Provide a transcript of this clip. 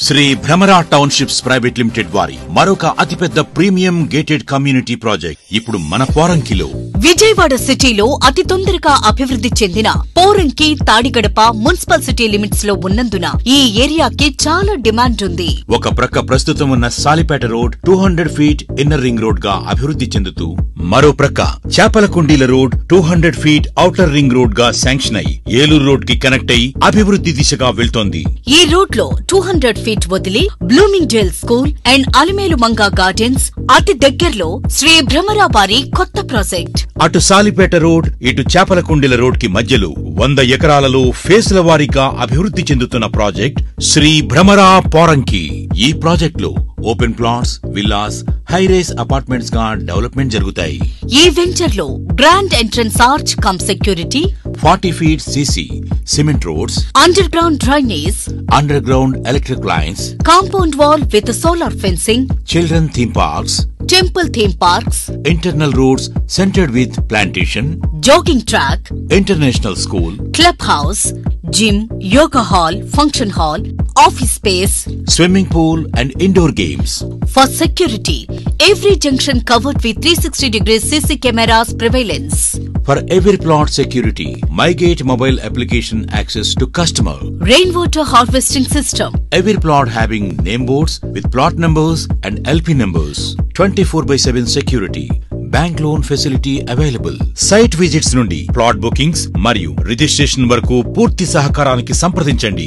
Shri Bhramara townships private limited వారి మరొక అతిపెద్ద ప్రీమియం గేటెడ్ కమ్యూనిటీ ప్రాజెక్ట్. ఇప్పుడు మన పోరంకిలో విజయవాడ సిటీలో అతి తొందరగా అభివృద్ధి చెందిన పోరంకి తాడిగడప మున్సిపల్ సిటీ లిమిట్స్లో ఉన్నందున ఈ ఏరియాకి చాలా డిమాండ్ ఉంది. ఒక ప్రక్క ప్రస్తుతం ఉన్న Salipeta road two hundred feet inner ring రోడ్గా అభివృద్ధి చెందుతూ మరో ప్రక్క చేపలకుండీల road two hundred feet outer ring రోడ్గా sanction అయి ఏలూరు రోడ్కి కనెక్ట్ అయి అభివృద్ధి దిశగా వెళ్తోంది. ఈ రూట్లో టూ హండ్రెడ్ ఫీట్ వదిలి blooming dale school and Alimelu Manga gardens అతి దగ్గరలో శ్రీ భ్రమరా వారి కొత్త ప్రాజెక్ట్. అటు సాలిపేట రోడ్ ఇటు చేపలకుండీల రోడ్కి మధ్యలో వంద ఎకరాలలో ఫేసుల వారీగా అభివృద్ధి చెందుతున్న ప్రాజెక్ట్ శ్రీ భ్రమరా పోరంకి. ఈ ప్రాజెక్ట్లో open plots villas high rise అపార్ట్మెంట్స్గా development జరుగుతాయి. ఈ వెంచర్లో grand entrance arch cum security 40 feet CC, cement roads, underground drainage, underground electric lines, compound wall with solar fencing, children theme parks, temple theme parks, internal roads centered with plantation, jogging track, international school, clubhouse, gym, yoga hall, function hall, office space, swimming pool and indoor games. For security, every junction covered with 360 degrees CC cameras prevalence. Every plot security MyGate mobile application access to customer rain water harvesting system every plot having name boards with plot numbers and LP numbers. 24 by 7 security. Bank loan facility available site visits నుండి plot bookings మరియు registration వరకు పూర్తి సహకారానికి సంప్రదించండి